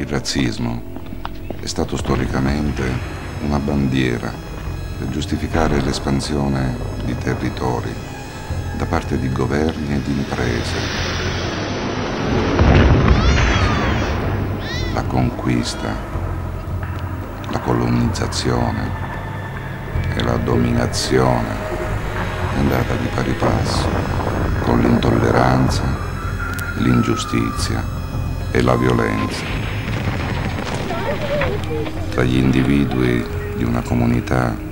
Il razzismo è stato storicamente una bandiera per giustificare l'espansione di territori da parte di governi e di imprese. La conquista, la colonizzazione e la dominazione è andata di pari passo con l'intolleranza, l'ingiustizia e la violenza tra gli individui di una comunità,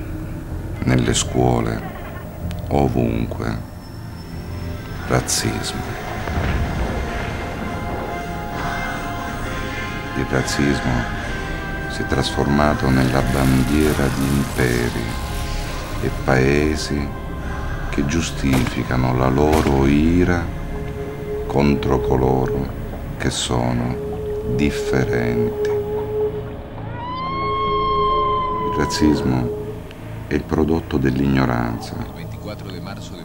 nelle scuole, ovunque, razzismo. Il razzismo si è trasformato nella bandiera di imperi e paesi che giustificano la loro ira contro coloro che sono differenti. Razzismo è il prodotto dell'ignoranza,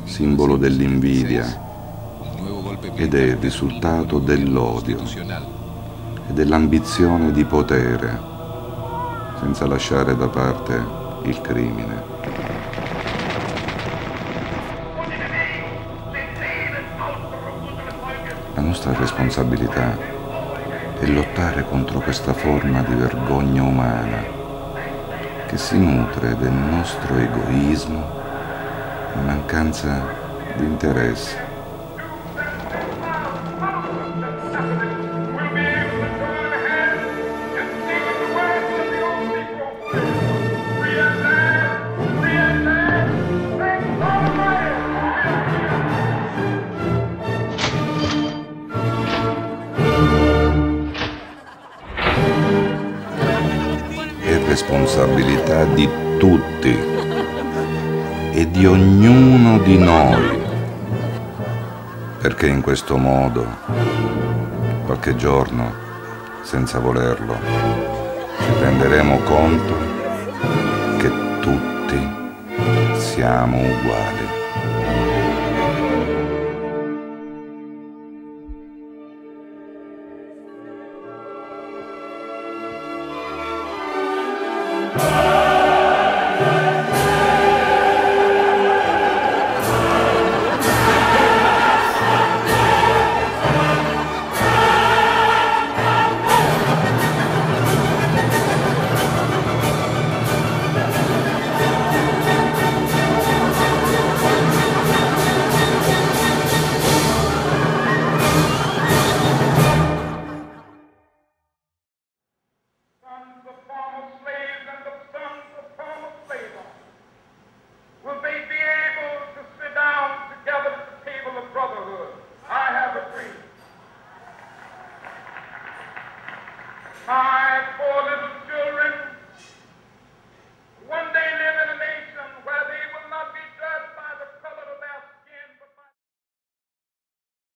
simbolo dell'invidia ed è il risultato dell'odio e dell'ambizione di potere, senza lasciare da parte il crimine. La nostra responsabilità è lottare contro questa forma di vergogna umana che si nutre del nostro egoismo e mancanza di interesse. Responsabilità di tutti e di ognuno di noi, perché in questo modo, qualche giorno, senza volerlo, ci renderemo conto che tutti siamo uguali. five, four, little